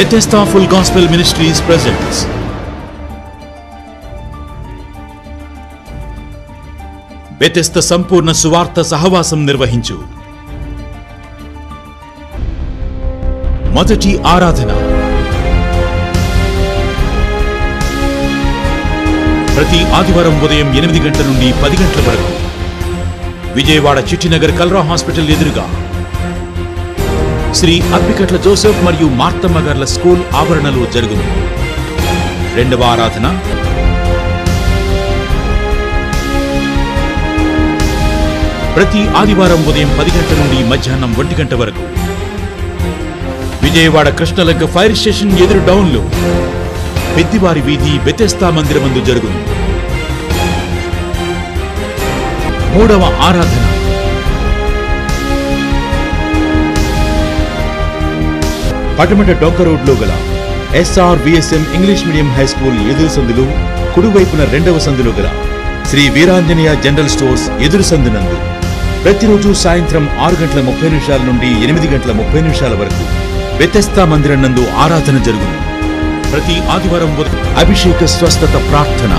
Bethesda Full Gospel Ministries presents. Bethesda సంపూర్ణ సువార్త సహవాసం నిర్వహించు మొదటి ఆరాధన ప్రతి ఆదివారం ఉదయం ఎనిమిది గంటల నుండి పది గంటల వరకు విజయవాడ చిట్టినగర్ కల్రా హాస్పిటల్ ఎదురుగా శ్రీ అప్పికట్ల జోసెఫ్ మరియు మార్తమ్మ గార్ల స్కూల్ ఆవరణలో జరుగును. రెండవ ఆరాధన. ప్రతి ఆదివారం ఉదయం పది గంటల నుండి మధ్యాహ్నం ఒంటి గంట వరకు. విజయవాడ కృష్ణలంక ఫైర్ స్టేషన్ ఎదురు డౌన్లో. పెద్దివారి వీధి బెతెస్తా మందిరమందు జరుగును. మూడవ ఆరాధన. పటమట డొంక రోడ్లో గల SR VSM English medium high school ఎదురు సందులు కుడివైపున రెండవ సందులో గల శ్రీ వీరాంజనేయ జనరల్ స్టోర్స్ ఎదురు సందునందు ప్రతిరోజు సాయంత్రం ఆరు గంటల ముప్పై నిమిషాల నుండి ఎనిమిది గంటల ముప్పై నిమిషాల వరకు వ్యతస్థా మందిరం నందు ఆరాధన జరుగును. ప్రతి ఆదివారం అభిషేక స్వస్థత ప్రార్థన.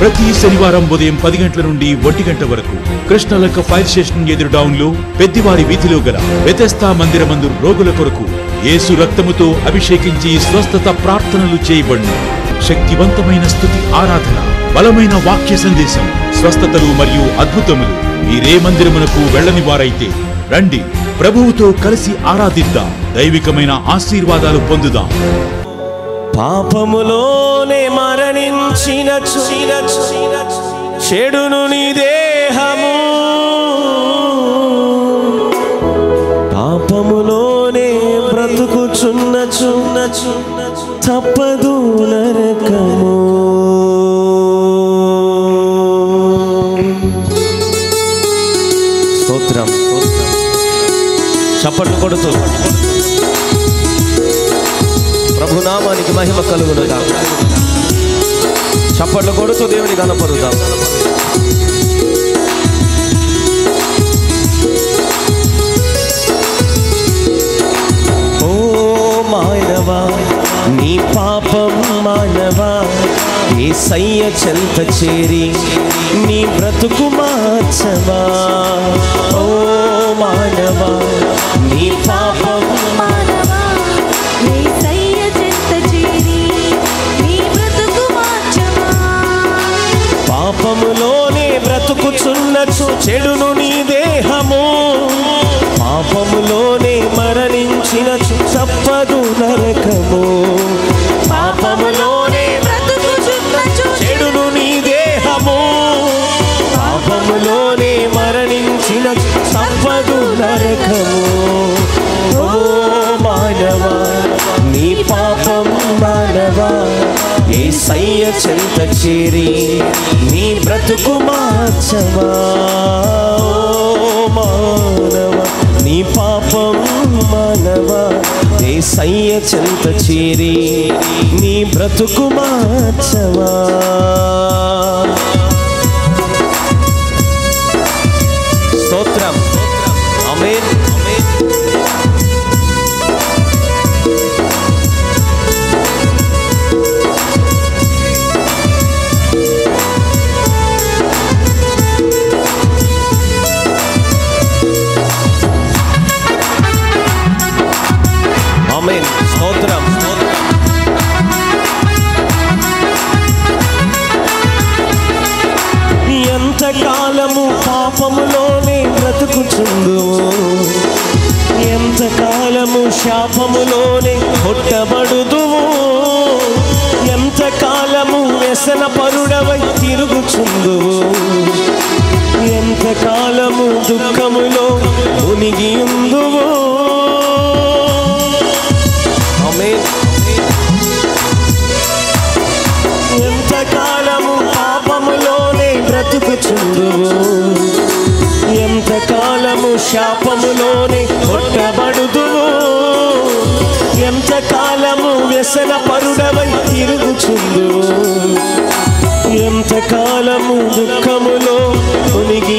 ప్రతి శనివారం ఉదయం పది గంటల నుండి ఒంటి గంట వరకు కృష్ణలక్క ఫైర్ స్టేషన్ ఎదురు డౌన్లో పెద్దివారి వీధిలో గల వ్యతస్థా మందిరమందు రోగుల కొరకు యేసు రక్తముతో అభిషేకించి స్వస్థత ప్రార్థనలు చేయబడి శక్తివంతమైన స్థుతి ఆరాధన బలమైన వాక్య సందేశం స్వస్థతలు మరియు అద్భుతములు మీరే మందిరమునకు వెళ్ళని వారైతే రండి ప్రభువుతో కలిసి ఆరాధిద్దాం దైవికమైన ఆశీర్వాదాలు పొందుదాం. పాపములోనే మరణించిన చెడును నీ దేహము. పాపములోనే బ్రతుకుచున్న చున్న తప్పదు నరకము. స్తోత్రం. చప్పట్లు కొడుతూ మహిమ కలుగునుగా చప్పట్లు కొడుతూ దేవుని కనపరుదాం ఓ మానవా నీ పాపం మానవా ఏ సయ్య చెంత చేరి నీ బ్రతుకు మార్చవా. ఓ మానవా నీ పాపం బ్రతుకుచున్నచు చెడును నీ దేహము. పాపములోనే మరణించిన చప్పదు నరకము. పాపములోనే చెడును నీ దేహము. పాపములోనే మరణించిన చప్పదు నరకము. ఓ మానవ నీ పాపం మానవా? ఏ సయ్య చెంత చేరి నీ బ్రతుకు మార్చవా? ఓ మానవా నీ పాపం మానవా? ఏ సయ్య చెంత చేరి నీ బ్రతుకు మార్చవా? దుఃఖములో మునిగి ఉందువు. ఎంత కాలము పాపములోనే బ్రతుకుచుందువు. ఎంత కాలము శాపములోనే కొట్టబడుదువు. ఎంత కాలము వ్యసన పరుడవై తిరుగుచుందువు. ఎంత కాలము దుఃఖములో మునిగి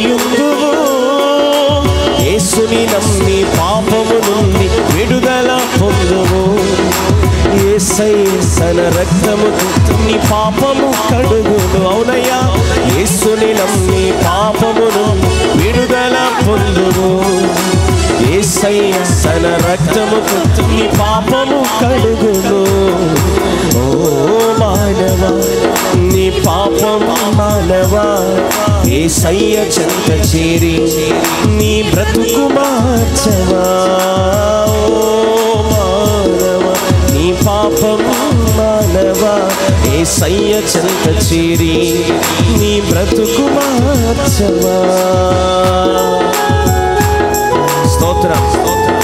సన రక్తము నీ పాపము కడుగును. అవునయ్యా ఏసుని నమ్మి పాపమును విడుదల పుల్లురు ఏసై సన రక్తము నీ పాపము కడుగును. ఓ మానవ నీ పాపం మానవ. ఏసయ్య చెంత చేరి నీ బ్రతుకు మార్చవా. మానవా? ఏసయ్య చెంత చేరి నీ బ్రతుకు మార్చవా స్తోత్రం స్తోత్రం.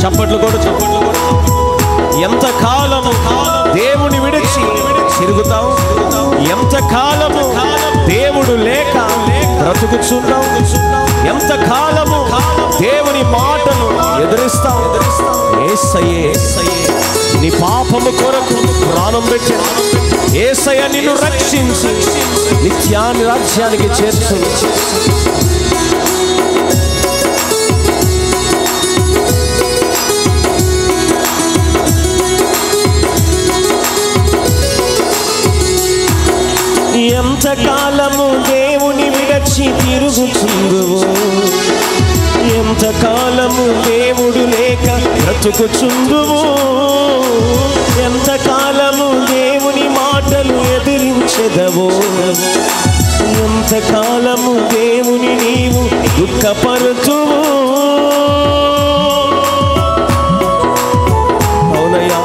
చప్పట్లు కూడా చప్పట్లు కూడా. ఎంత కాలము దేవుని విడిచి తిరుగుతావు? ఎంత కాలము దేవుడు లేక బ్రతుకుచున్నావు ఎంత కాలము దేవుని మాటను ఎదురిస్తావు? ఏసయ్యే నీ పాపము కొరకు ప్రాణం పెట్టి ఏసయ్య నిన్ను రక్షించి. నిత్యాన్ని రాజ్యానికి ఎంత కాలము దేవుని మనిషి తిరుగుచుందువు ఎంతకాలము దేవుడు లేక బ్రతుకుచుందువు? ఎంత కాలము దేవుని మాటలు ఎదిరించదవో? ఎంత కాలము దేవుని నీవు దుఃఖపరచువు అవునయ్యా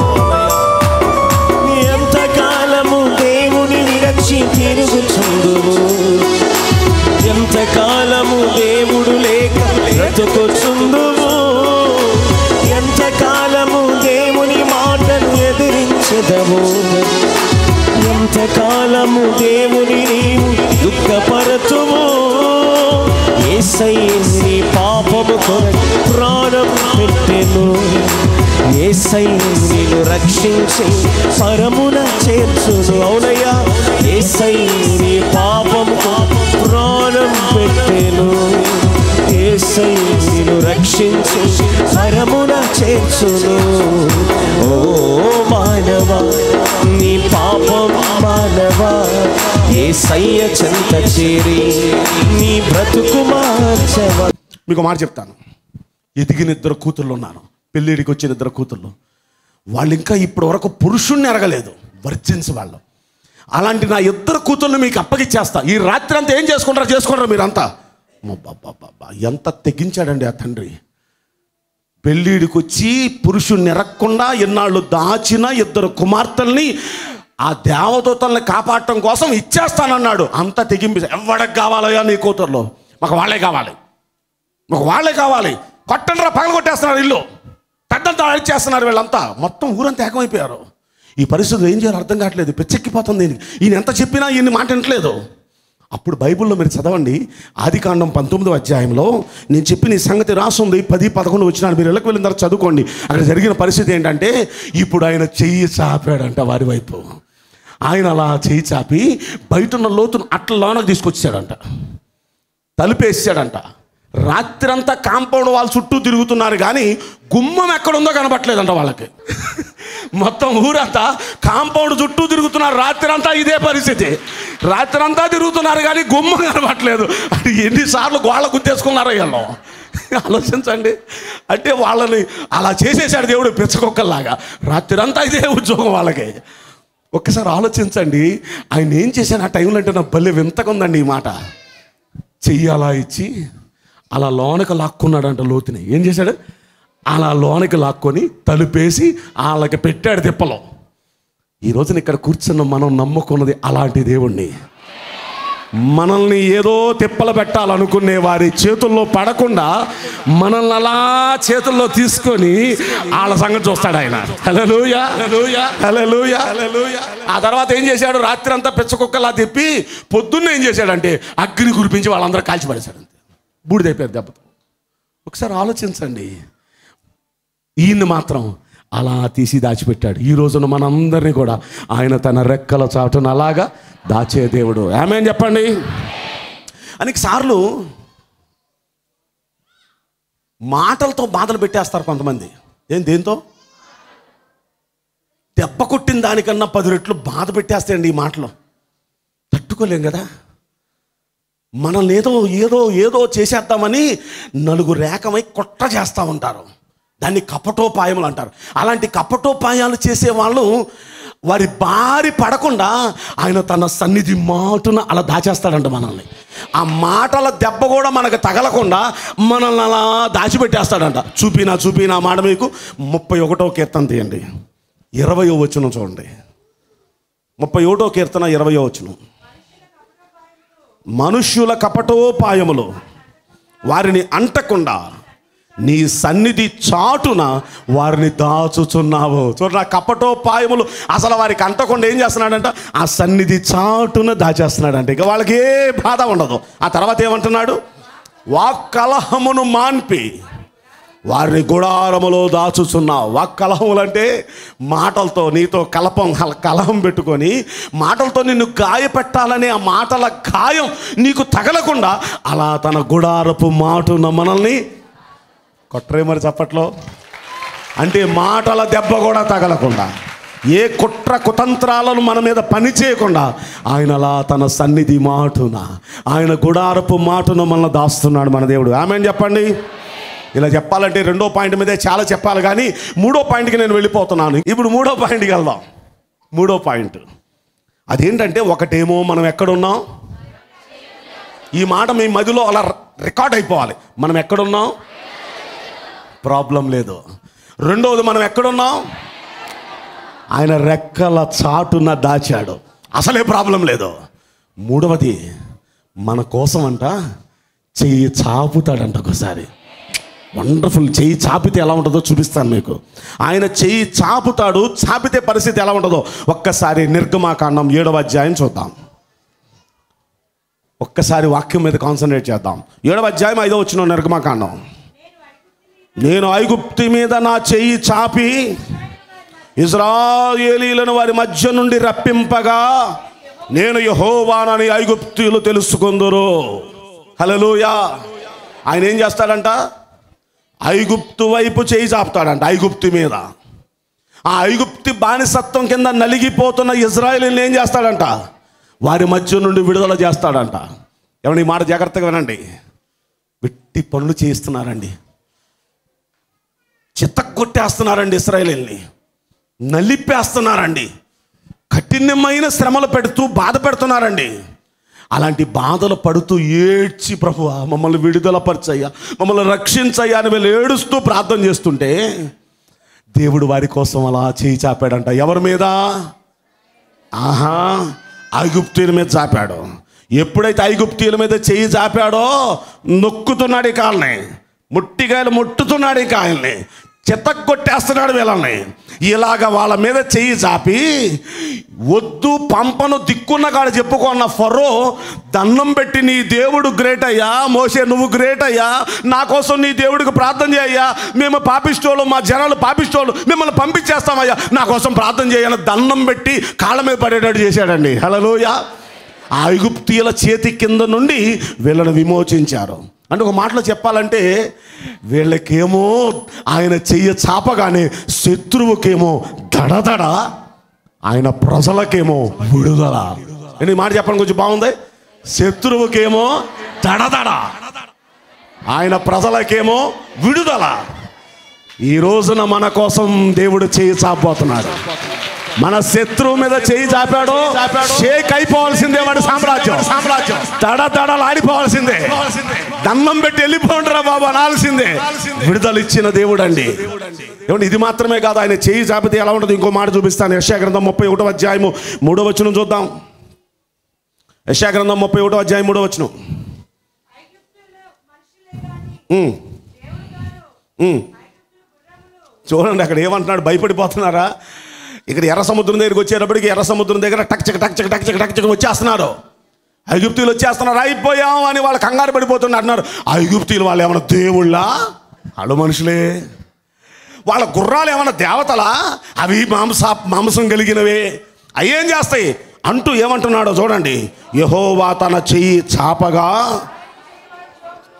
కాలము దేవుని నిరక్షి తిరుగుచుందువు బ్రతుకుచుందువు ఎంతకాలము దేవుని మాటను ఎదిరించదవు. ఎంతకాలము దేవుని నీవు దుఃఖపరచువు. ఏసయ్య పాపము కొరకు ప్రాణం పెట్టెను. ఏసయ్య నిన్ను రక్షించి పరమున చేర్చును. అవునయ్యా ఏసయ్య నీ పాపము కొరకు ప్రాణం పెట్టెను. ఏసయ్య నిన్ను రక్షించి పరమున చేర్చును. ఓ మానవ నీ పాపం మానవ ఏసయ్య చెంత చేరి నీ బ్రతుకు మార్చవ. మీకు మాట చెప్తాను. ఎదిగిన ఇద్దరు కూతుళ్ళు ఉన్నారు. పెళ్ళిడికి వచ్చిన ఇద్దరు కూతుళ్ళు వాళ్ళు ఇంకా ఇప్పటి వరకు పురుషుణ్ణి ఎరగలేదు వర్జిన్స్ వాళ్ళు. అలాంటి నా ఇద్దరు కూతుళ్ళు మీకు అప్పగిచ్చేస్తా. ఈ రాత్రి అంతా ఏం చేసుకుంటారు చేసుకుంటారు మీరంతా. ఎంత తెగించాడండి ఆ తండ్రి. పెళ్ళిడికి వచ్చి పురుషుణ్ణి ఎరగకుండా ఎన్నాళ్ళు దాచిన ఇద్దరు కుమార్తెల్ని ఆ దేవదూతల్ని కాపాడటం కోసం ఇచ్చేస్తానన్నాడు. అంత తెగింపు ఎవడికి కావాలయ్యా నీ కూతుర్లో? మాకు వాళ్ళే కావాలి. మాకు వాళ్ళే కావాలి. కొట్టండ్రా పగల కొట్టేస్తున్నారు ఇల్లు. పెద్దంతా అడిచేస్తున్నారు వీళ్ళంతా. మొత్తం ఊరంతా ఏకమైపోయారు. ఈ పరిస్థితులు ఏం చేయాలో అర్థం కావట్లేదు. పిచ్చెక్కిపోతుంది ఈయన ఎంత చెప్పినా ఈయన మాట వినట్లేదు. అప్పుడు బైబిల్లో మీరు చదవండి. ఆది కాండం పంతొమ్మిదో అధ్యాయంలో నేను చెప్పిన ఈ సంగతి రాసుంది పది పదకొండు వచ్చినాడు. మీరు ఇళ్ళకి వెళ్ళిన తర్వాత చదువుకోండి. అక్కడ జరిగిన పరిస్థితి ఏంటంటే ఇప్పుడు ఆయన చెయ్యి చాపాడంట వారి వైపు. ఆయన అలా చెయ్యి చాపి బయట ఉన్న లోతును అట్ల లోనకు తీసుకొచ్చాడంట. తలుపేసాడంట. రాత్రంతా కాంపౌండ్ వాళ్ళ చుట్టూ తిరుగుతున్నారు కానీ గుమ్మం ఎక్కడుందో కనబట్టలేదంట వాళ్ళకి. మొత్తం ఊరంతా కాంపౌండ్ చుట్టూ తిరుగుతున్నారు. రాత్రంతా ఇదే పరిస్థితి. రాత్రంతా తిరుగుతున్నారు కానీ గుమ్మం కనబట్టలేదు అది ఎన్నిసార్లు గోళ్ళ గుర్తేసుకున్నారో వీళ్ళు ఆలోచించండి. అంటే వాళ్ళని అలా చేసేసాడు దేవుడు పెంచుకోకల్లాగా రాత్రంతా ఇదే ఉద్యోగం వాళ్ళకి. ఒక్కసారి ఆలోచించండి. ఆయన ఏం చేశాను ఆ టైంలో అంటే నా భలే వింతగా ఉందండి ఈ మాట. చెయ్యాలా ఇచ్చి? అలా లోనకి లాక్కున్నాడంట లోతుని. ఏం చేశాడు? అలా లోనకి లాక్కొని తలుపేసి వాళ్ళకి పెట్టాడు తిప్పలో. ఈ రోజున ఇక్కడ కూర్చున్న మనం నమ్ముకున్నది అలాంటి దేవుణ్ణి. మనల్ని ఏదో తిప్పలు పెట్టాలనుకునే వారి చేతుల్లో పడకుండా మనల్ని అలా చేతుల్లో తీసుకొని వాళ్ళ సంగతి చూస్తాడు ఆయన. ఆ తర్వాత ఏం చేశాడు? రాత్రి అంతా పిచ్చకుక్కలా తిప్పి పొద్దున్న ఏం చేశాడంటే అగ్ని కురిపించి వాళ్ళందరూ కాల్చిపడేశాడు బూడిదైపోయారు దెబ్బతో ఒకసారి ఆలోచించండి. ఈయన్ని మాత్రం అలా తీసి దాచిపెట్టాడు. ఈ రోజున మనందరినీ కూడా ఆయన తన రెక్కల చాటున అలాగా దాచే దేవుడు. ఏమేం చెప్పండి. అనేక సార్లు మాటలతో బాధలు పెట్టేస్తారు కొంతమంది. ఏం దేంతో? దెబ్బ కొట్టిన దానికన్నా పది రెట్లు బాధ పెట్టేస్తాయండి ఈ మాటలు. తట్టుకోలేం కదా? మనల్ని ఏదో ఏదో ఏదో చేసేద్దామని నలుగురు రేకమై కుట్ర చేస్తూ ఉంటారు. దాన్ని కపటోపాయములు అంటారు. అలాంటి కపటోపాయాలు చేసే వాళ్ళు వారి బారి పడకుండా ఆయన తన సన్నిధి మాటున అలా దాచేస్తాడంట మనల్ని. ఆ మాటల దెబ్బ కూడా మనకు తగలకుండా మనల్ని అలా దాచిపెట్టేస్తాడంట. చూపినా చూపినా మాట మీకు. ముప్పై ఒకటో కీర్తన తీయండి. ఇరవయో వచ్చిన చూడండి. ముప్పై ఒకటో కీర్తన ఇరవయో వచనం. మనుష్యుల కపటోపాయములు వారిని అంటకుండా నీ సన్నిధి చాటున వారిని దాచుచున్నావు. చూడ కపటోపాయములు. అసలు వారికి అంటకుండా ఏం చేస్తున్నాడంట? ఆ సన్నిధి చాటున దాచేస్తున్నాడంట. ఇక వాళ్ళకి ఏ బాధ ఉండదు. ఆ తర్వాత ఏమంటున్నాడు? వాక్కలహమును మాన్పి. వారిని గుడారములో దాచుచున్నావు వాక్కలహములు అంటే మాటలతో నీతో కలపం కల- కలహం పెట్టుకొని మాటలతో నిన్ను గాయపెట్టాలనే ఆ మాటల గాయం నీకు తగలకుండా అలా తన గుడారపు మాటున మనల్ని కొట్టరే మరి చప్పట్లో. అంటే మాటల దెబ్బ కూడా తగలకుండా ఏ కుట్ర కుతంత్రాలను మన మీద పని చేయకుండా ఆయన అలా తన సన్నిధి మాటున ఆయన గుడారపు మాటున మనల్ని దాస్తున్నాడు మన దేవుడు. ఆమె చెప్పండి. ఇలా చెప్పాలంటే రెండో పాయింట్ మీదే చాలా చెప్పాలి కానీ మూడో పాయింట్కి నేను వెళ్ళిపోతున్నాను. ఇప్పుడు మూడో పాయింట్కి వెళ్దాం. మూడో పాయింట్. అదేంటంటే ఒకటేమో మనం ఎక్కడున్నాం? ఈ మాట మీ మదిలో అలా రికార్డ్ అయిపోవాలి. మనం ఎక్కడున్నాం? ప్రాబ్లం లేదు. రెండవది మనం ఎక్కడున్నాం? ఆయన రెక్కల చాటున దాచాడు. అసలే ప్రాబ్లం లేదు. మూడవది మన కోసం అంట చెయ్యి చాపుతాడంట ఒకసారి. వండర్ఫుల్ చెయ్యి చాపితే ఎలా ఉంటుందో చూపిస్తాను మీకు. ఆయన చెయ్యి చాపుతాడు చాపితే పరిస్థితి ఎలా ఉంటుందో ఒక్కసారి నిర్గమాకాండం ఏడవ అధ్యాయం చూద్దాం. ఒక్కసారి వాక్యం మీద కాన్సన్ట్రేట్ చేద్దాం. ఏడవ అధ్యాయం ఐదో వచ్చిన నిర్గమాకాండం. నేను ఐగుప్తి మీద నా చెయ్యి చాపి ఇజ్రాయేలీలను వారి మధ్య నుండి రప్పింపగా నేను యహోవానని ఐగుప్తీయులు తెలుసుకుందరు. హలలుయా ఆయన ఏం చేస్తాడంట? ఐగుప్తు వైపు చేయి చాపుతాడంట ఐగుప్తి మీద. ఆ ఐగుప్తి బానిసత్వం కింద నలిగిపోతున్న ఇజ్రాయేలీని ఏం చేస్తాడంట? వారి మధ్య నుండి విడుదల చేస్తాడంట. ఏమన్నా ఈ మాట జాగ్రత్తగా వినండి. వెట్టి పనులు చేయిస్తున్నారండి. చిత్త కొట్టేస్తున్నారండి ఇస్రాయలీల్ని నలిపేస్తున్నారండి. కఠినమైన శ్రమలు పెడుతూ బాధ పెడుతున్నారండి. అలాంటి బాధలు పడుతూ ఏడ్చి ప్రభు మమ్మల్ని విడుదల పరిచయ్యా మమ్మల్ని రక్షించయ్యా అని వీళ్ళు ఏడుస్తూ ప్రార్థన చేస్తుంటే దేవుడు వారి కోసం అలా చేయి చాపాడంట. ఎవరి మీద? ఆహా ఐగుప్తీయుల మీద చాపాడు. ఎప్పుడైతే ఐగుప్తీయుల మీద చేయి చాపాడో నొక్కుతున్నాడు ఈ కాళ్ళని ముట్టికాయలు ముట్టుతున్నాడు ఈ కాయల్ని చెత్తగొట్టేస్తున్నాడు వీళ్ళని. ఇలాగ వాళ్ళ మీద చెయ్యి చాపి వద్దు పంపను దిక్కున్న కాడ చెప్పుకున్న ఫరో దండం పెట్టి నీ దేవుడు గ్రేట్ అయ్యా మోసే నువ్వు గ్రేట్ అయ్యా నా కోసం నీ దేవుడికి ప్రార్థన చేయయ్యా మేము పాపిస్తోళ్ళు మా జనాలు పాపిస్తోళ్ళు మిమ్మల్ని పంపించేస్తామయ్యా నా కోసం ప్రార్థన చేయని దండం పెట్టి కాళ్ళ మీద పడేటట్టు చేశాడండి. హలోయ ఆ ఐగుప్తీయుల చేతి కింద నుండి వీళ్ళని విమోచించారు. అంటే ఒక మాటలో చెప్పాలంటే వీళ్ళకేమో ఆయన చెయ్య చాపగానే శత్రువుకేమో దడదడ ఆయన ప్రజలకేమో విడుదల. నేను మాట చెప్పడం కొంచెం బాగుంది? శత్రువుకేమో దడదడ ఆయన ప్రజలకేమో విడుదల. ఈ రోజున మన కోసం దేవుడు చేయి చాపోతున్నాడు మన శత్రువు మీద చేయి చాపాడు. షేక్ అయిపోవాల్సిందే వాడి సామ్రాజ్యం. సామ్రాజ్యం. తడ తడలాడిపోవాల్సిందే దండం పెట్టి వెళ్ళిపోండిరా బాబు అనాల్సిందే. విడుదల ఇచ్చిన దేవుడు అండి ఏమండి ఇది మాత్రమే కాదు ఆయన చేయి చాపితే ఎలా ఉంటుంది ఇంకో మాట చూపిస్తాను. యశాగ్రంథం ముప్పై ఒకటో అధ్యాయము మూడో వచనం చూద్దాం. యశాగ్రంథం ముప్పై ఒకటో అధ్యాయం మూడో వచనం. చూడండి అక్కడ ఏమంటున్నాడు? భయపడిపోతున్నారా? ఇక్కడ ఎర్ర సముద్రం దగ్గరికి వచ్చేటప్పటికి ఎర్ర సముద్రం దగ్గర టక్చక టక్చక టక్చక చక వచ్చేస్తున్నారు ఐగుప్తీలు వచ్చేస్తున్నారు. అయిపోయాం అని వాళ్ళు కంగారు పడిపోతున్నారు అంటున్నారు. ఐగుప్తీలు వాళ్ళు ఏమైనా దేవుళ్ళ? వాళ్ళు మనుషులే. వాళ్ళ గుర్రాలు ఏమైనా దేవతలా? అవి మాంస మాంసం కలిగినవే. అవి ఏం చేస్తాయి? అంటూ ఏమంటున్నాడో చూడండి. యహోవా తన చెయ్యి చాపగా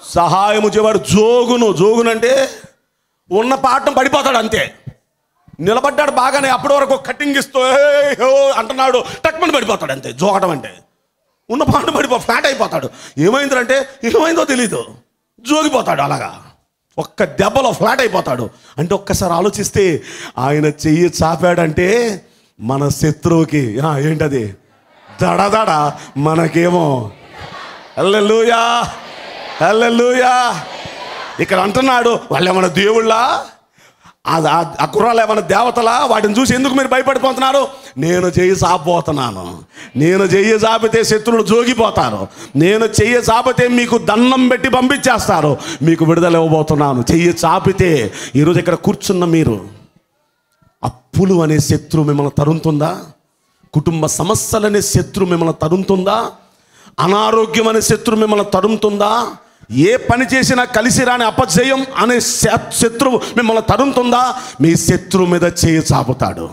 సహాయము చేయవాడు జోగును. జోగునంటే ఉన్న పాఠం పడిపోతాడు అంతే. నిలబడ్డాడు బాగానే అప్పటి వరకు కటింగ్ ఇస్తూ హో" అంటున్నాడు. టక్మని పడిపోతాడు అంతే జోకటం అంటే. ఉన్న పాట పడిపో ఫ్లాట్ అయిపోతాడు. ఏమైందంటే ఏమైందో తెలీదు. జోగిపోతాడు అలాగా. ఒక్క దెబ్బలో ఫ్లాట్ అయిపోతాడు. అంటే ఒక్కసారి ఆలోచిస్తే ఆయన చెయ్యి చాపాడంటే మన శత్రువుకి "ఆ, ఏంటది? దడదడ మనకేమో. హల్లెలూయా! హల్లెలూయా! ఇక్కడ అంటున్నాడు వాళ్ళేమన్నా దేవుళ్ళా? ఆ- ఆ- కుర్రాలు ఏమైనా దేవతలా? వాటిని చూసి ఎందుకు మీరు భయపడిపోతున్నారు? నేను చెయ్యి చాపబోతున్నాను. నేను చెయ్యి సాపితే శత్రువులు జోగిపోతారు. నేను చెయ్యి సాపితే మీకు దండం పెట్టి పంపించేస్తారు. మీకు విడుదల ఇవ్వబోతున్నాను. చెయ్యి చాపితే ఈరోజు ఇక్కడ కూర్చున్న మీరు అప్పులు అనే శత్రువు మిమ్మల్ని తరుముతుందా? కుటుంబ సమస్యలనే శత్రు మిమ్మల్ని తరుముతుందా? అనారోగ్యం అనే శత్రు మిమ్మల్ని తరుముతుందా? ఏ పని చేసినా కలిసి రాని అపజయం అనే శత్రువు మిమ్మల్ని తరుముతుందా? మీ శత్రువు మీద చేయి చాపుతాడు.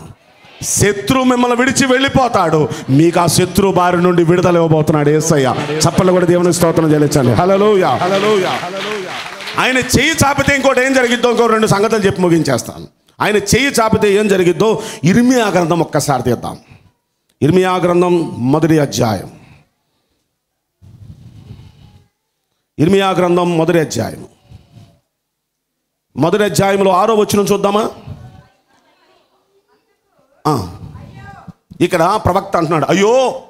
శత్రువు మిమ్మల్ని విడిచి వెళ్ళిపోతాడు. మీకు ఆ శత్రువు బారి నుండి విడుదల ఇవ్వబోతున్నాడు ఏసయ్య. చప్పలు కూడా దేవుని స్తోత్రం చెల్లించండి. హల్లెలూయా. ఆయన చెయ్యి చాపితే ఇంకోటి ఏం జరిగిద్దో? ఇంకో రెండు సంగతులు చెప్పి ముగించేస్తాను. ఆయన చెయ్యి చాపితే ఏం జరిగిద్దో? ఇర్మియా గ్రంథం ఒక్కసారి తీద్దాం. ఇర్మియా గ్రంథం మొదటి అధ్యాయం. ఇర్మియా గ్రంథం మొదటి అధ్యాయం మొదటి అధ్యాయంలో ఆరో వచ్చిన చూద్దామా? ఇక్కడ ప్రవక్త అంటున్నాడు అయ్యో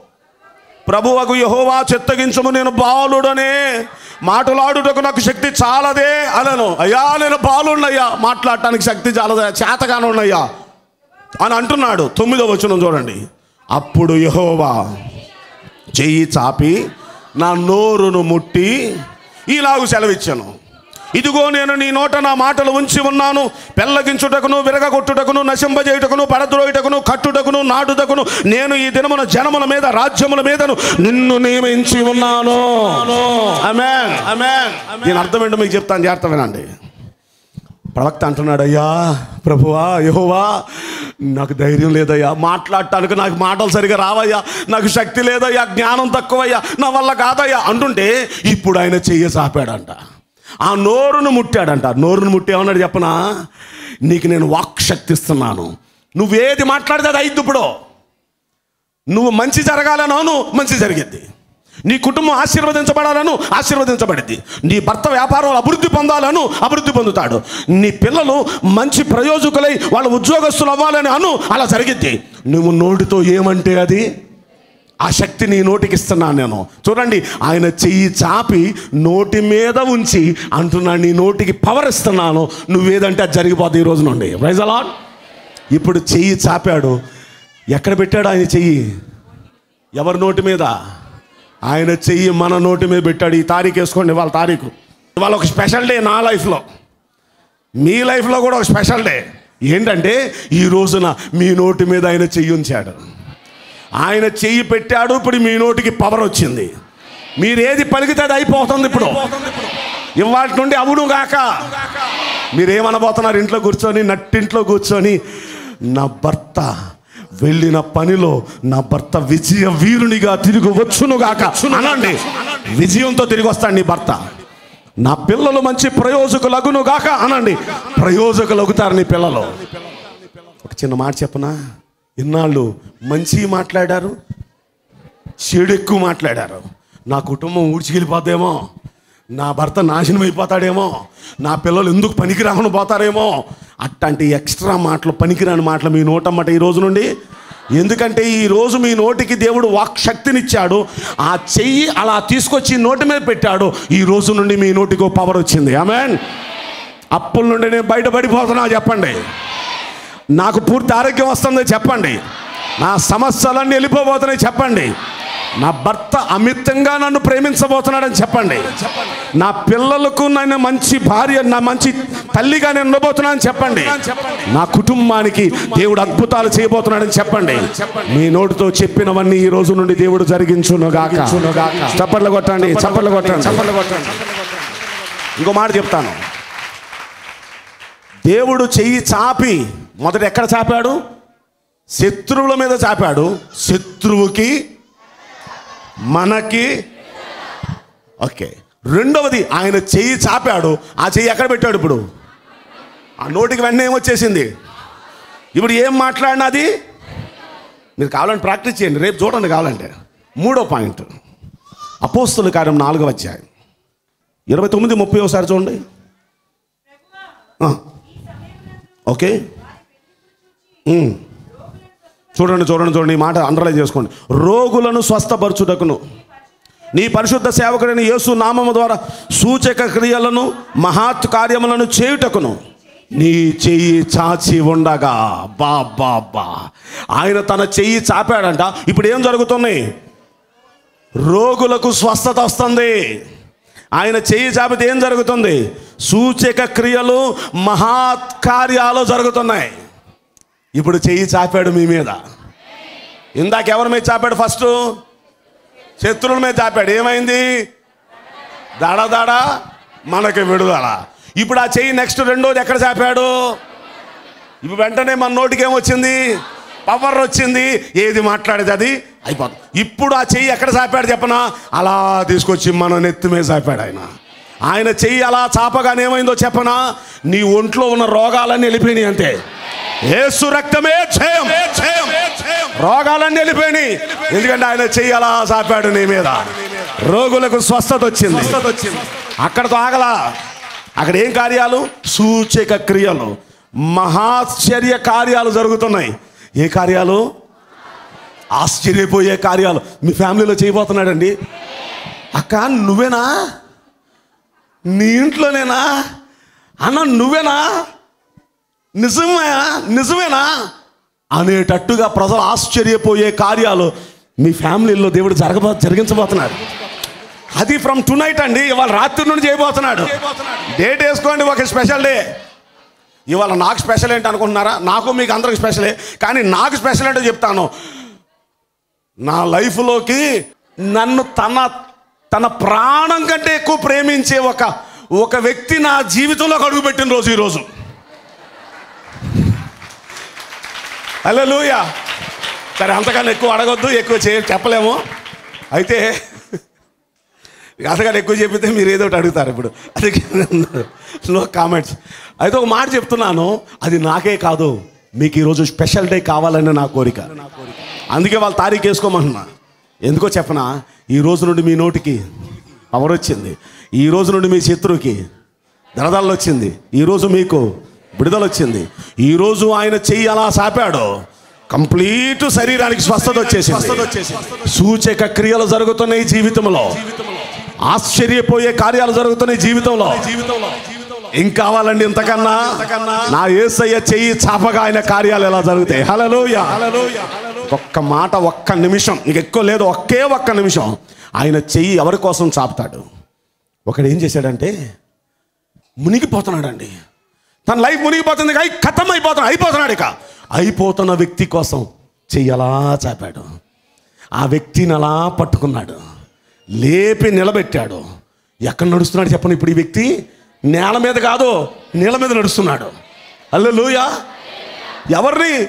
ప్రభువకు యహోవా చెత్తగించము నేను బాలుడనే. మాటలాడుటకు నాకు శక్తి చాలదే అనను. అయ్యా నేను బాలుడినయ్యా మాట్లాడటానికి శక్తి చాలదా చేతగానున్నయ్యా. అని అంటున్నాడు తొమ్మిదో వచనం చూడండి. అప్పుడు యహోవా చెయ్యి చాపి నా నోరును ముట్టి ఇలాగు సెలవిచ్చాను. ఇదిగో నేను నీ నోట నా మాటలు ఉంచి ఉన్నాను. పెళ్ళగించుటకును విరగగొట్టుటకును నశింపజేయుటకును పడద్రోయుటకును కట్టుటకును నాటుటకును నేను ఈ దినమున జనముల మీద రాజ్యముల మీదను నిన్ను నియమించి ఉన్నాను. దీని అర్థం ఏంటో మీకు చెప్తాను. జాగ్రత్త వినండి. ప్రవక్త అంటున్నాడు అయ్యా ప్రభువా యహోవా నాకు ధైర్యం లేదయ్యా. మాట్లాడటానికి నాకు మాటలు సరిగా రావయ్యా. నాకు శక్తి లేదయ్యా జ్ఞానం తక్కువయ్యా. నా వల్ల కాదయ్యా. అంటుంటే ఇప్పుడు ఆయన చెయ్యి చాపాడంట ఆ నోరును ముట్టాడంట. నోరును ముట్టేమన్నాడు చెప్పనా? నీకు నేను వాక్శక్తి ఇస్తున్నాను నువ్వేది మాట్లాడితే అది అయిద్ది ఇప్పుడు. నువ్వు మంచి జరగాలనోను మంచి జరిగిద్ది. నీ కుటుంబం ఆశీర్వదించబడాలను ఆశీర్వదించబడింది. నీ భర్త వ్యాపారం అభివృద్ధి పొందాలను అభివృద్ధి పొందుతాడు. నీ పిల్లలు మంచి ప్రయోజకులై వాళ్ళ ఉద్యోగస్తులు అవ్వాలని అను అలా జరిగిద్ది. నువ్వు నోటితో ఏమంటే అది? ఆ శక్తి నీ నోటికి ఇస్తున్నాను నేను. చూడండి ఆయన చెయ్యి చాపి నోటి మీద ఉంచి అంటున్నాను నీ నోటికి పవర్ ఇస్తున్నాను. నువ్వేదంటే అది జరిగిపోతుంది ఈ రోజు నుండి. ప్రైజ్ అలాట్ ఇప్పుడు చెయ్యి చాపాడు. ఎక్కడ పెట్టాడు ఆయన చెయ్యి? ఎవరి నోటి మీద? ఆయన చెయ్యి మన నోటి మీద పెట్టాడు. ఈ తారీఖు వేసుకోండి వాళ్ళ తారీఖు. ఇవాళ ఒక స్పెషల్ డే నా లైఫ్లో. మీ లైఫ్లో కూడా ఒక స్పెషల్ డే. ఏంటంటే ఈ రోజున మీ నోటి మీద ఆయన చెయ్యి ఉంచాడు. ఆయన చెయ్యి పెట్టాడు ఇప్పుడు మీ నోటికి పవర్ వచ్చింది. మీరు ఏది పలికితే అది అయిపోతుంది ఇప్పుడు. ఇవాటి నుండి అవును గాక. మీరేమనబోతున్నారు? ఇంట్లో కూర్చొని నట్టింట్లో కూర్చొని నా భర్త వెళ్ళిన పనిలో నా భర్త విజయ వీరునిగా తిరిగి వచ్చును గాక. అనండి విజయంతో తిరిగి వస్తాడు నీ భర్త. నా పిల్లలు మంచి ప్రయోజకులగును గాక. అనండి ప్రయోజకులగుతారు నీ పిల్లలు. ఒక చిన్న మాట చెప్పనా? ఇన్నాళ్ళు మంచి మాట్లాడారు చెడు ఎక్కువ మాట్లాడారు. నా కుటుంబం ఊడ్చికెళ్ళిపోద్దేమో నా భర్త నాశనం అయిపోతాడేమో. నా పిల్లలు ఎందుకు పనికిరామని పోతారేమో. అట్లాంటి ఎక్స్ట్రా మాటలు పనికిరాని మాటలు మీ నోటమ్మట ఈ రోజు నుండి. ఎందుకంటే ఈ రోజు మీ నోటికి దేవుడు వాక్ శక్తినిచ్చాడు ఆ చెయ్యి అలా తీసుకొచ్చి నోటి మీద పెట్టాడు. ఈ రోజు నుండి మీ నోటికి పవర్ వచ్చింది. ఆమెన్ అప్పుల నుండి నేను బయటపడిపోతున్నా చెప్పండి. నాకు పూర్తి ఆరోగ్యం వస్తుంది చెప్పండి. నా సమస్యలన్నీ వెళ్ళిపోబోతున్నాయి చెప్పండి. నా భర్త అమితంగా నన్ను ప్రేమించబోతున్నాడని చెప్పండి. నా పిల్లలకు నేను మంచి భార్య నా మంచి తల్లిగా నేను ఉండబోతున్నానని చెప్పండి. నా కుటుంబానికి దేవుడు అద్భుతాలు చేయబోతున్నాడని చెప్పండి. మీ నోటితో చెప్పినవన్నీ ఈ రోజు నుండి దేవుడు జరిగించునుగాక. చప్పట్లు కొట్టండి చప్పట్లు కొట్టండి. చప్పట్లు కొట్టండి. ఇంకో మాట చెప్తాను. దేవుడు చెయ్యి చాపి మొదట ఎక్కడ చాపాడు? శత్రువుల మీద చాపాడు. శత్రువుకి మనకి. ఓకే. రెండవది ఆయన చెయ్యి చాపాడు. ఆ చెయ్యి ఎక్కడ పెట్టాడు ఇప్పుడు? ఆ నోటికి వెంటనే ఏమొచ్చేసింది? ఇప్పుడు ఏం మాట్లాడినది? మీరు కావాలంటే ప్రాక్టీస్ చేయండి. రేపు చూడండి కావాలంటే. మూడో పాయింట్. అపోస్తుల కార్యం నాలుగవ అధ్యాయం. ఇరవై తొమ్మిది ముప్పై ఒకసారి చూడండి. ఓకే. చూడండి చూడండి చూడండి ఈ మాట అండర్లైన్ చేసుకోండి. రోగులను స్వస్థపరచుటకును. నీ పరిశుద్ధ సేవకుడైన యేసు నామము ద్వారా సూచక క్రియలను మహాత్ కార్యములను చేయుటకును. నీ చెయ్యి చాచి ఉండగా. బా బా బా. ఆయన తన చెయ్యి చాపాడంట. ఇప్పుడు ఏం జరుగుతున్నాయి రోగులకు స్వస్థత వస్తుంది. ఆయన చెయ్యి చాపితే ఏం జరుగుతుంది? సూచక క్రియలు మహాత్కార్యాలు జరుగుతున్నాయి. ఇప్పుడు చెయ్యి చాపాడు మీ మీద. ఇందాక ఎవరి మీద చాపాడు ఫస్ట్? శత్రువుల మీద చాపాడు. ఏమైంది? దడ దడ మనకి విడుదల. ఇప్పుడు ఆ చెయ్యి నెక్స్ట్ రెండోది ఎక్కడ చాపాడు? ఇప్పుడు వెంటనే మన నోటికి ఏమొచ్చింది పవర్ వచ్చింది. ఏది మాట్లాడేది అది? అయిపోతుంది. ఇప్పుడు ఆ చెయ్యి ఎక్కడ చాపాడు చెప్పనా? అలా తీసుకొచ్చి మన నెత్తి మీద చాపాడు ఆయన. ఆయన చెయ్యి అలా చాపగానే ఏమైందో చెప్పనా? నీ ఒంట్లో ఉన్న రోగాలన్నీ వెళ్ళిపోయినాయి అంతే ఏసు రక్తమే జయం. జయం రోగాలన్నీ వెళ్ళిపోయినాయి. ఎందుకంటే ఆయన చెయ్యి అలా చాపాడు నీ మీద. రోగులకు స్వస్థత వచ్చింది. అక్కడతో ఆగలా. అక్కడ ఏం కార్యాలు? సూచక క్రియలు. మహాశ్చర్య కార్యాలు జరుగుతున్నాయి. ఏ కార్యాలు? ఆశ్చర్యపోయే కార్యాలు. మీ ఫ్యామిలీలో చేయబోతున్నాడండి. అక్క నువ్వేనా? నీ ఇంట్లోనేనా? అన్న నువ్వేనా? నిజమేనా? నిజమేనా? అనేటట్టుగా ప్రజలు ఆశ్చర్యపోయే కార్యాలు మీ ఫ్యామిలీలో దేవుడు జరగబో జరిగించబోతున్నాడు అది ఫ్రమ్ టు నైట్ అండి. ఇవాళ రాత్రి నుండి చేయబోతున్నాడు. డేట్ వేసుకోండి ఒక స్పెషల్ డే ఇవాళ నాకు స్పెషల్ ఏంటి అనుకుంటున్నారా? నాకు మీకు అందరికి స్పెషలే కానీ నాకు స్పెషల్ ఏంటో చెప్తాను. నా లైఫ్లోకి నన్ను తన తన ప్రాణం కంటే ఎక్కువ ప్రేమించే ఒక ఒక వ్యక్తి నా జీవితంలోకి అడుగుపెట్టిన రోజు ఈరోజు. హలో సరే అంతకన్నా ఎక్కువ అడగొద్దు ఎక్కువ చే చెప్పలేము. అయితే అంతకన్నా ఎక్కువ చెప్పితే మీరు ఏదో ఒకటి అడుగుతారు ఇప్పుడు. అది నో కామెంట్స్ అయితే ఒక మాట చెప్తున్నాను అది నాకే కాదు మీకు ఈరోజు స్పెషల్ డే కావాలని నా కోరిక. అందుకే వాళ్ళ తారీఖు వేసుకోమంటున్నా. ఎందుకో చెప్పనా? ఈ రోజు నుండి మీ నోటికి పవర్ వచ్చింది. ఈ రోజు నుండి మీ శత్రువుకి దరదలు వచ్చింది. ఈరోజు మీకు విడుదల వచ్చింది. ఈరోజు ఆయన చెయ్యి అలా సాపాడు. కంప్లీట్ శరీరానికి స్వస్థత వచ్చేసింది. సూచక క్రియలు జరుగుతున్నాయి జీవితంలో. ఆశ్చర్యపోయే కార్యాలు జరుగుతున్నాయి జీవితంలో. ఏం కావాలండి ఇంతకన్నా? నా ఏసయ్య చెయ్యి చాపగా ఆయన కార్యాలు ఎలా జరుగుతాయి? హలలోయ ఒక్క మాట ఒక్క నిమిషం. ఇంక ఎక్కువ లేదు ఒకే ఒక్క నిమిషం. ఆయన చెయ్యి ఎవరి కోసం చాపుతాడు? ఒకడు ఏం చేశాడంటే మునిగిపోతున్నాడండి. తన లైఫ్ మునిగిపోతుంది ఇక కథం అయిపోతున్నాడు అయిపోతున్నాడు ఇక. అయిపోతున్న వ్యక్తి కోసం చెయ్యలా చాపాడు. ఆ వ్యక్తిని అలా పట్టుకున్నాడు. లేపి నిలబెట్టాడు. ఎక్కడ నడుస్తున్నాడు చెప్పండి ఇప్పుడు ఈ వ్యక్తి? నేల మీద కాదు నీళ్ళ మీద నడుస్తున్నాడు. అల్లెలుయా ఎవరిని?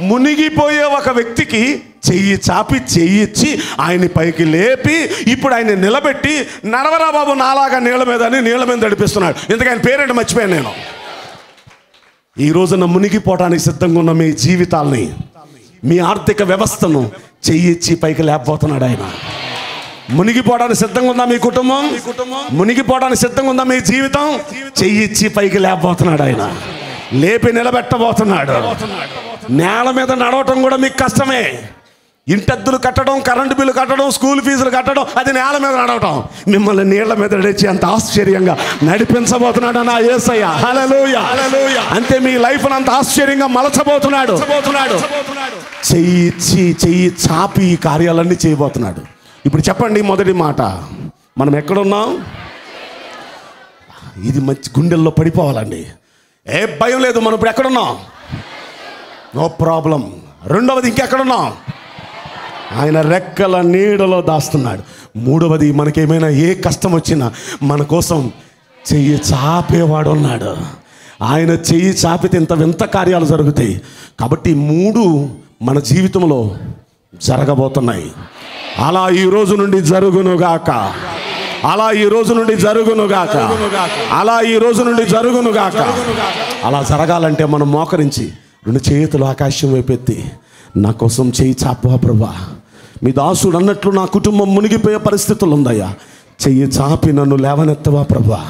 మునిగిపోయే ఒక వ్యక్తికి చెయ్యి చాపి చెయ్యి ఇచ్చి ఆయన్ని పైకి లేపి ఇప్పుడు ఆయన నిలబెట్టి నడవరా బాబు నాలాగా నీళ్ళ మీద అని నీళ్ళ మీద నడిపిస్తున్నాడు. ఎందుకు ఆయన పేరేంటి మర్చిపోయాను నేను? ఈ రోజున మునిగిపోవడానికి సిద్ధంగా ఉన్న మీ జీవితాల్ని మీ ఆర్థిక వ్యవస్థను చెయ్యిచ్చి పైకి లేకపోతున్నాడు ఆయన. మునిగిపోవడానికి సిద్ధంగా ఉందా మీ కుటుంబం? మునిగిపోవడానికి సిద్ధంగా ఉందా మీ జీవితం? చెయ్యిచ్చి పైకి లేకపోతున్నాడు ఆయన. లేపి నిలబెట్టబోతున్నాడు. నేల మీద నడవటం కూడా మీకు కష్టమే. ఇంటద్దులు కట్టడం కరెంటు బిల్లు కట్టడం స్కూల్ ఫీజులు కట్టడం అది నేల మీద నడవటం. మిమ్మల్ని నీళ్ళ మీద నడిచి అంత ఆశ్చర్యంగా నడిపించబోతున్నాడు నా ఏసయ్య. హల్లెలూయా. అంతే మీ లైఫ్ అంత ఆశ్చర్యంగా మలచబోతున్నాడు. చెయ్యి ఇచ్చి చెయ్యి చాపి ఈ కార్యాలన్నీ చేయబోతున్నాడు. ఇప్పుడు చెప్పండి మొదటి మాట. మనం ఎక్కడున్నాం? ఇది మంచి గుండెల్లో పడిపోవాలండి. ఏ భయం లేదు మనం ఇప్పుడు ఎక్కడున్నాం? నో ప్రాబ్లం రెండవది ఇంకెక్కడున్నాం? ఆయన రెక్కల నీడలో దాస్తున్నాడు. మూడవది మనకేమైనా ఏ కష్టం వచ్చినా మన కోసం చెయ్యి చాపేవాడు ఉన్నాడు ఆయన చెయ్యి చాపితే ఇంత వింత కార్యాలు జరుగుతాయి. కాబట్టి మూడు మన జీవితంలో జరగబోతున్నాయి. అలా ఈ రోజు నుండి జరుగునుగాక. అలా ఈ రోజు నుండి జరుగునుగాక. అలా ఈ రోజు నుండి జరుగునుగాక. అలా జరగాలంటే మనం మోకరించి రెండు చేతులు ఆకాశం వైపెత్తి నా కోసం చేయి చాపవా ప్రభా. మీ దాసుడు అన్నట్లు నా కుటుంబం మునిగిపోయే పరిస్థితులు ఉందయ్యా చెయ్యి చాపి నన్ను లేవనెత్తవా ప్రభా.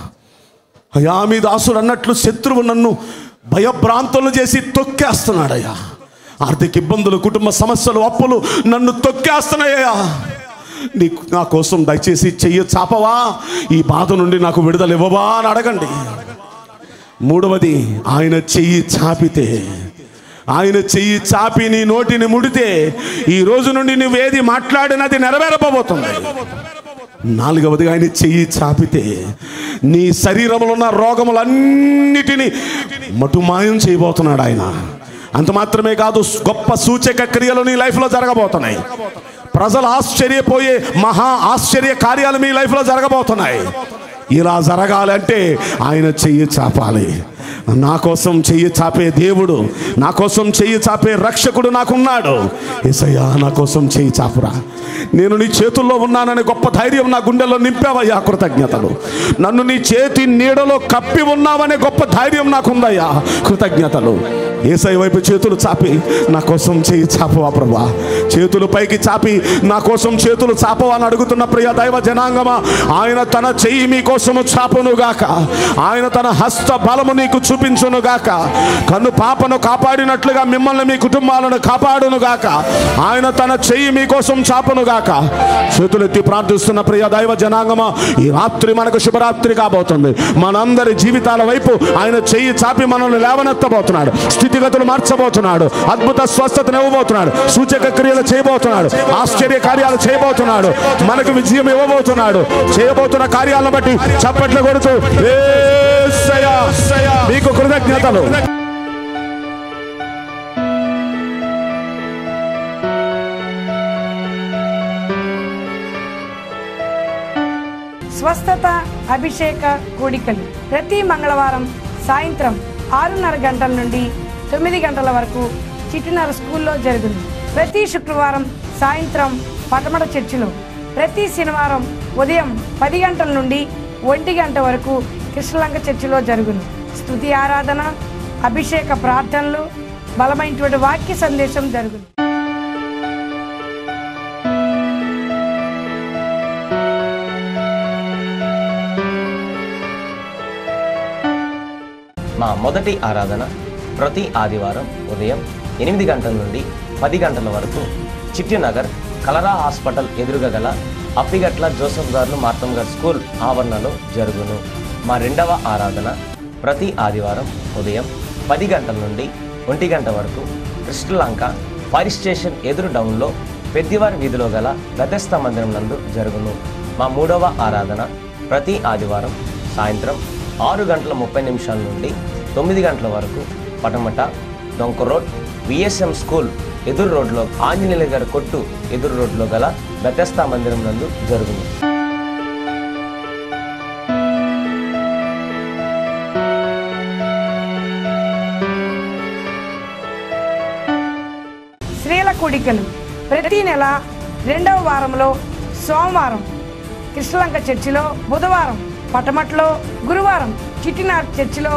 అయ్యా మీ దాసుడు అన్నట్లు శత్రువు నన్ను భయభ్రాంతులు చేసి తొక్కేస్తున్నాడయ్యా. ఆర్థిక ఇబ్బందులు కుటుంబ సమస్యలు అప్పులు నన్ను తొక్కేస్తున్నాయ్యా నీ నా కోసం దయచేసి చెయ్యి చాపవా ఈ బాధ నుండి నాకు విడుదల ఇవ్వవా అని అడగండి. మూడవది ఆయన చెయ్యి చాపితే ఆయన చెయ్యి చాపి నీ నోటిని ముడితే ఈ రోజు నుండి నువ్వేది మాట్లాడినది నెరవేరపోబోతుంది నాలుగవదిగా ఆయన చెయ్యి చాపితే నీ శరీరంలో ఉన్న రోగములన్నిటినీ మటుమాయం చేయబోతున్నాడు ఆయన. అంత మాత్రమే కాదు గొప్ప సూచక క్రియలు నీ లైఫ్లో జరగబోతున్నాయి. ప్రజలు ఆశ్చర్యపోయే మహా ఆశ్చర్య కార్యాలు మీ లైఫ్లో జరగబోతున్నాయి. ఇలా జరగాలంటే ఆయన చెయ్యి చాపాలి. నా కోసం చెయ్యి చాపే దేవుడు నా కోసం చెయ్యి చాపే రక్షకుడు నాకున్నాడు. ఏసయ్యా నా కోసం చెయ్యి చాపురా. నేను నీ చేతుల్లో ఉన్నానని గొప్ప ధైర్యం నా గుండెల్లో నింపావయ్యా కృతజ్ఞతలు. నన్ను నీ చేతి నీడలో కప్పి ఉన్నావనే గొప్ప ధైర్యం నాకుందయ్యా కృతజ్ఞతలు. ఏసై వైపు చేతులు చాపి నా కోసం చేయి చాపవా ప్రభా? చేతులు పైకి చాపి నా కోసం చేతులు చాపవా అని అడుగుతున్న ప్రియ దైవ జనాంగమా? ఆయన తన చెయ్యి మీ కోసము చాపునుగాక. ఆయన తన హస్త బలము నీకు చూపించునుగాక కన్ను పాపను కాపాడినట్లుగా మిమ్మల్ని మీ కుటుంబాలను కాపాడునుగాక ఆయన తన చెయ్యి మీకోసం చాపునుగాక చేతులెత్తి ప్రార్థిస్తున్న ప్రియ దైవ జనాంగమ ఈ రాత్రి మనకు శుభరాత్రి కాబోతుంది. మనందరి జీవితాల వైపు ఆయన చెయ్యి చాపి మనల్ని లేవనెత్తబోతున్నాడు. స్థితిగతులు మార్చబోతున్నాడు. అద్భుత స్వస్థతను ఇవ్వబోతున్నాడు సూచక క్రియలు చేయబోతున్నాడు. ఆశ్చర్య కార్యాలు చేయబోతున్నాడు. మనకు విజయం ఇవ్వబోతున్నాడు. చేయబోతున్న కార్యాలను బట్టి చప్పట్లు కొడుతూ ఏ మీకు కృతజ్ఞతలు. స్వస్థత అభిషేక కూడికలు. ప్రతి మంగళవారం సాయంత్రం ఆరున్నర గంటల నుండి తొమ్మిది గంటల వరకు చిట్టినర స్కూల్లో జరుగును. ప్రతి శుక్రవారం సాయంత్రం పటమట చర్చిలో. ప్రతి శనివారం ఉదయం పది గంటల నుండి ఒంటి గంట వరకు కృష్ణలంక చర్చిలో జరుగును. స్థుతి ఆరాధన అభిషేక ప్రార్థనలు బలమైనటువంటి వాక్య సందేశం జరుగును. మా మొదటి ఆరాధన ప్రతి ఆదివారం ఉదయం ఎనిమిది గంటల నుండి పది గంటల వరకు చిట్టినగర్ కలరా హాస్పిటల్ ఎదురుగా గల అప్పిగట్ల జోసఫ్ గారు మార్తం గారు స్కూల్ ఆవరణలో జరుగును. మా రెండవ ఆరాధన ప్రతి ఆదివారం ఉదయం పది గంటల నుండి ఒంటి గంట వరకు కృష్ణలంక ఫైర్ స్టేషన్ ఎదురు డౌన్లో పెద్దివారి వీధిలో గల గతస్థ మందిరం నందు జరుగును. మా మూడవ ఆరాధన ప్రతి ఆదివారం సాయంత్రం ఆరు గంటల ముప్పై నిమిషాల నుండి తొమ్మిది గంటల వరకు పటమట డొంక రోడ్ విఎస్ఎం స్కూల్ ఎదురు రోడ్లో ఆంజనేయుల గారి కొట్టు ఎదురు రోడ్లో గల గతస్థ మందిరం నందు జరుగును. కూడికలు ప్రతి నెల రెండవ వారంలో సోమవారం కృష్ణలంక చర్చిలో బుధవారం పటమట్లో గురువారం చిట్టినార్ చర్చిలో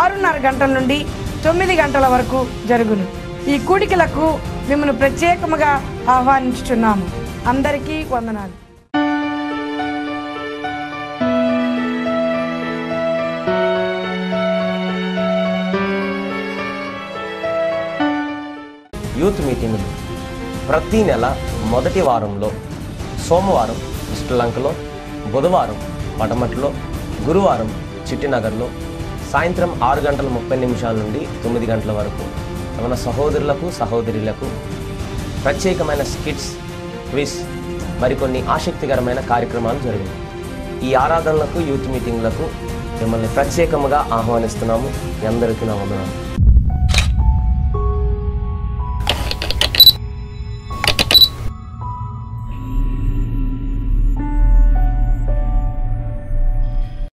ఆరున్నర గంటల నుండి తొమ్మిది గంటల వరకు జరుగును. ఈ కూడికలకు మిమ్మల్ని ప్రత్యేకముగా ఆహ్వానించుచున్నాము. అందరికీ వందనాలు. యూత్ మీటింగ్లు ప్రతి నెల మొదటి వారంలో సోమవారం ఇష్టలంకలో బుధవారం పటమట్లో గురువారం చిట్టినగర్లో సాయంత్రం ఆరు గంటల ముప్పై నిమిషాల నుండి తొమ్మిది గంటల వరకు. మన సహోదరులకు సహోదరులకు ప్రత్యేకమైన స్కిట్స్ క్విజ్ మరికొన్ని ఆసక్తికరమైన కార్యక్రమాలు జరిగాయి ఈ ఆరాధనలకు యూత్ మీటింగ్లకు మిమ్మల్ని ప్రత్యేకముగా ఆహ్వానిస్తున్నాము. మీ అందరికీ నా వందనాలు.